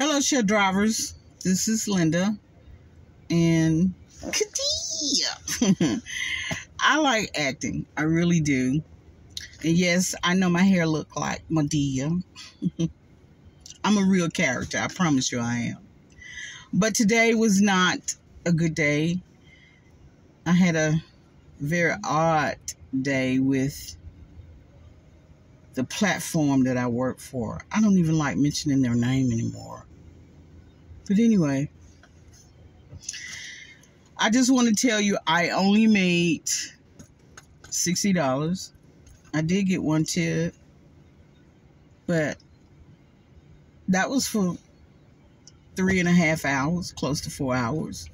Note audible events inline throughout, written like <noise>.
Hello, share drivers. This is Linda and. <laughs> I like acting. I really do. And yes, I know my hair look like Madea. <laughs> I'm a real character. I promise you I am. But today was not a good day. I had a very odd day with the platform that I work for. I don't even like mentioning their name anymore. But anyway, I just want to tell you I only made $60. I did get one tip, but that was for three and a half hours, close to four hours.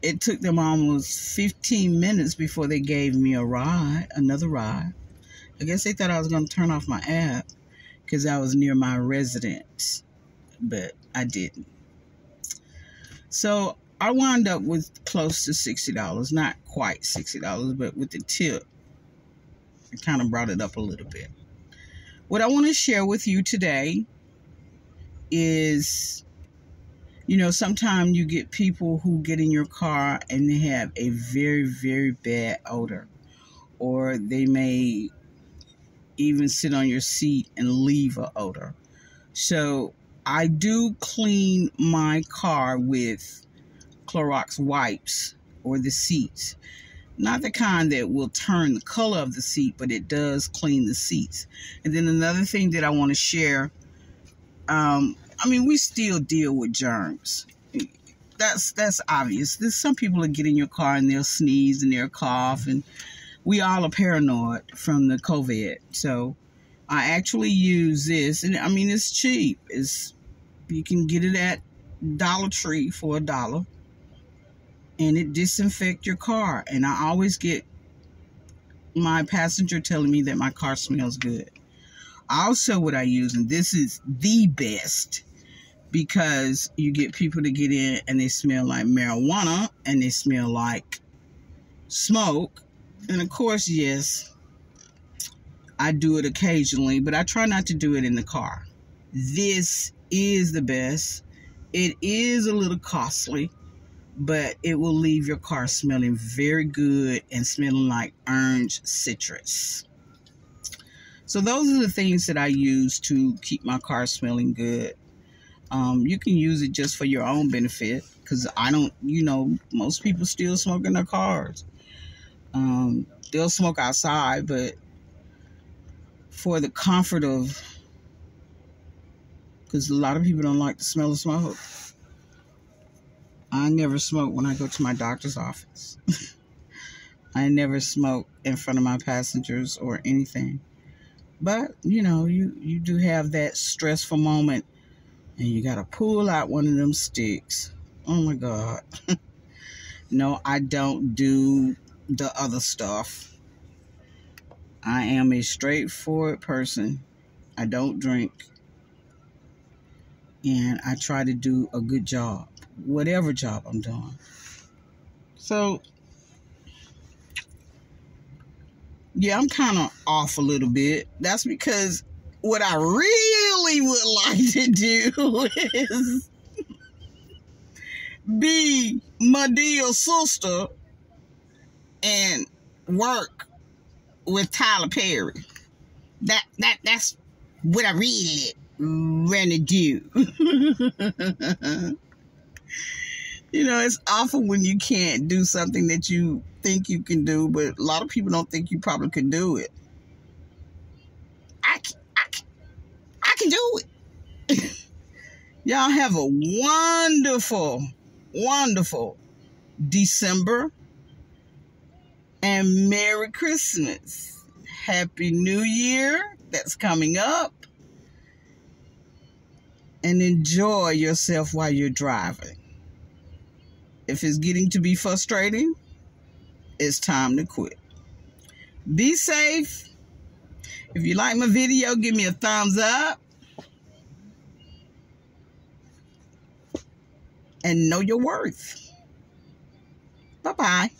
It took them almost 15 minutes before they gave me a ride, another ride. I guess they thought I was going to turn off my app because I was near my residence, but I didn't. So I wound up with close to $60, not quite $60, but with the tip, it kind of brought it up a little bit. What I want to share with you today is you know, sometimes you get people who get in your car and they have a very, very bad odor, or they may even sit on your seat and leave a odor. So I do clean my car with Clorox wipes or the seats. Not the kind that will turn the color of the seat, but it does clean the seats. And then another thing that I want to share um, I mean, we still deal with germs. That's that's obvious. There's some people that get in your car and they'll sneeze and they'll cough, and we all are paranoid from the COVID. So I actually use this, and I mean it's cheap. It's you can get it at Dollar Tree for a dollar, and it disinfect your car. And I always get my passenger telling me that my car smells good. Also, what I use, and this is the best because you get people to get in and they smell like marijuana and they smell like smoke. And of course, yes, I do it occasionally, but I try not to do it in the car. This is the best. It is a little costly, but it will leave your car smelling very good and smelling like orange citrus. So those are the things that I use to keep my car smelling good. Um, you can use it just for your own benefit because I don't, you know, most people still smoke in their cars. Um, they'll smoke outside, but for the comfort of, because a lot of people don't like the smell of smoke. I never smoke when I go to my doctor's office. <laughs> I never smoke in front of my passengers or anything. But, you know, you, you do have that stressful moment and you got to pull out one of them sticks. Oh my God. <laughs> no, I don't do the other stuff. I am a straightforward person. I don't drink. And I try to do a good job, whatever job I'm doing. So, yeah, I'm kind of off a little bit. That's because what I really would <laughs> like to do is be Madea's sister and work with Tyler Perry. That that that's what I want to do. you know, it's awful when you can't do something that you think you can do, but a lot of people don't think you probably could do it. I, I, I can do it. <laughs> Y'all have a wonderful, wonderful December and Merry Christmas. Happy New Year that's coming up. And enjoy yourself while you're driving. If it's getting to be frustrating, it's time to quit. Be safe. If you like my video, give me a thumbs up. and know your worth. Bye bye.